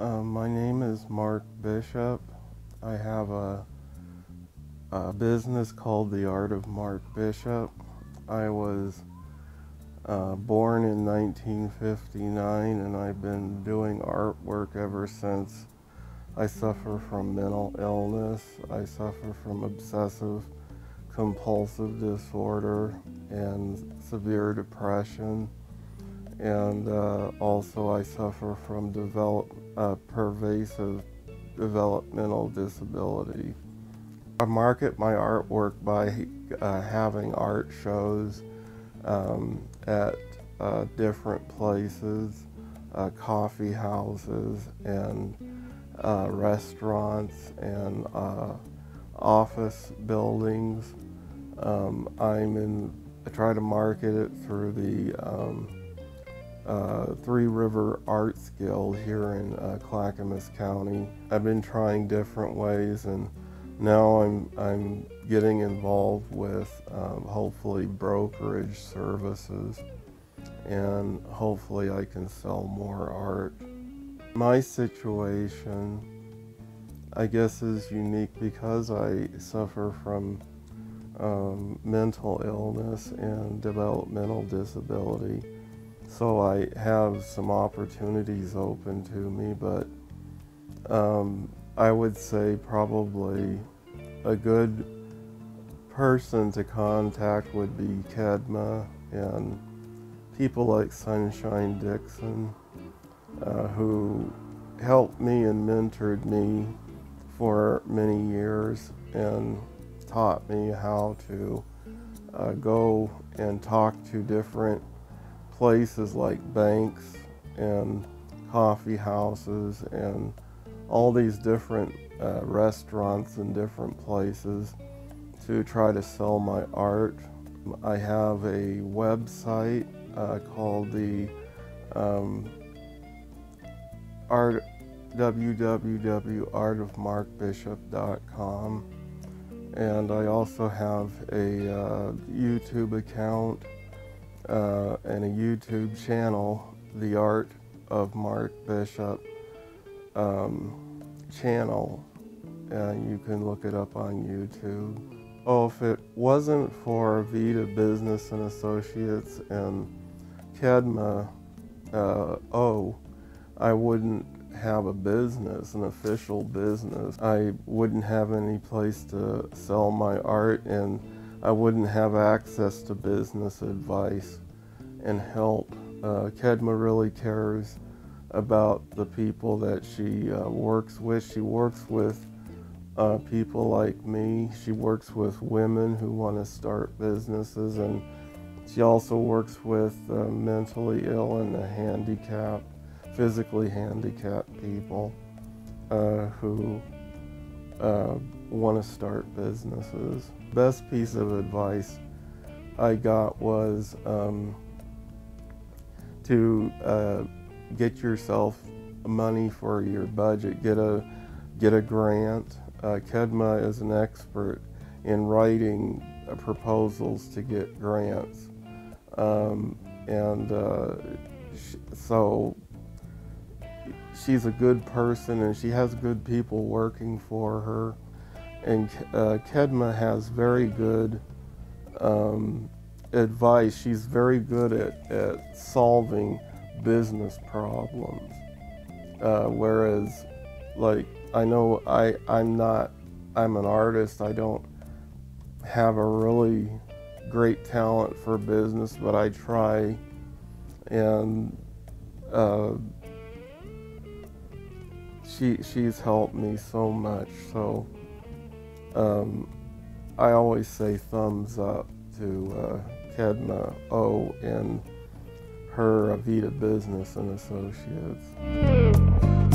Um, my name is Mark Bishop. I have a, a business called The Art of Mark Bishop. I was uh, born in 1959 and I've been doing artwork ever since. I suffer from mental illness. I suffer from obsessive compulsive disorder and severe depression. And uh, also, I suffer from develop, uh, pervasive developmental disability. I market my artwork by uh, having art shows um, at uh, different places, uh, coffee houses, and uh, restaurants, and office buildings. Um, I'm in, I try to market it through the um, uh, Three River Arts Guild here in uh, Clackamas County. I've been trying different ways and now I'm, I'm getting involved with um, hopefully brokerage services and hopefully I can sell more art. My situation I guess is unique because I suffer from um, mental illness and developmental disability. So I have some opportunities open to me, but um, I would say probably a good person to contact would be Kedma and people like Sunshine Dixon, uh, who helped me and mentored me for many years and taught me how to uh, go and talk to different places like banks and coffee houses and all these different uh, restaurants and different places to try to sell my art. I have a website uh, called the um, art www.artofmarkbishop.com. And I also have a uh, YouTube account uh, and a YouTube channel, The Art of Mark Bishop um, channel. And you can look it up on YouTube. Oh, if it wasn't for Avita Business and Associates and Kedma uh, O, I wouldn't have a business, an official business. I wouldn't have any place to sell my art and I wouldn't have access to business advice and help. Uh, Kedma really cares about the people that she uh, works with. She works with uh, people like me. She works with women who want to start businesses and she also works with uh, mentally ill and the handicapped physically handicapped people uh, who uh, want to start businesses. Best piece of advice I got was um, to uh, get yourself money for your budget. Get a get a grant. Uh, Kedma is an expert in writing uh, proposals to get grants, um, and uh, so she's a good person and she has good people working for her. And uh, Kedma has very good um, advice. She's very good at, at solving business problems. Uh, whereas, like, I know I, I'm not, I'm an artist. I don't have a really great talent for business, but I try and uh, she she's helped me so much. So um, I always say thumbs up to uh, Kedma O and her Avita Business and Associates.